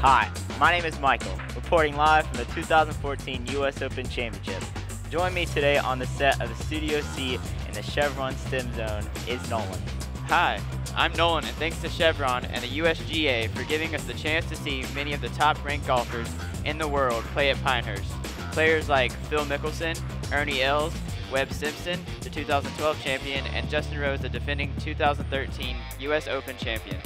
Hi, my name is Michael, reporting live from the 2014 U.S. Open Championship. Join me today on the set of the Studio C in the Chevron STEM Zone is Nolan. Hi, I'm Nolan, and thanks to Chevron and the USGA for giving us the chance to see many of the top-ranked golfers in the world play at Pinehurst. Players like Phil Mickelson, Ernie Els, Webb Simpson, the 2012 champion, and Justin Rose, the defending 2013 U.S. Open champion.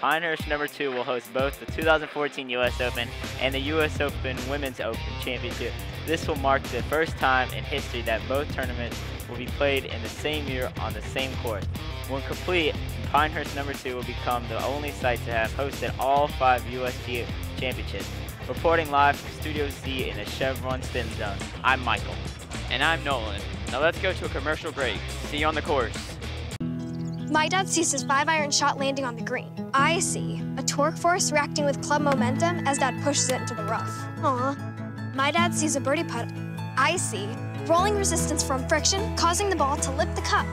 Pinehurst number two will host both the 2014 U.S. Open and the U.S. Open Women's Open Championship. This will mark the first time in history that both tournaments will be played in the same year on the same course. When complete, Pinehurst number two will become the only site to have hosted all five USGA championships. Reporting live from Studio C in the Chevron STEM Zone, I'm Michael. And I'm Nolan. Now let's go to a commercial break. See you on the course. My dad sees his five iron shot landing on the green. I see a torque force reacting with club momentum as dad pushes it into the rough. Aw. My dad sees a birdie putt. I see rolling resistance from friction causing the ball to lip the cup.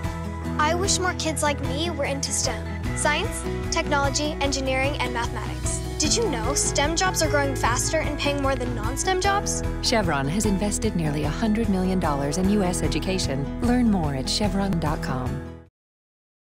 I wish more kids like me were into STEM science, technology, engineering, and mathematics. Did you know STEM jobs are growing faster and paying more than non STEM jobs? Chevron has invested nearly $100 million in U.S. education. Learn more at chevron.com.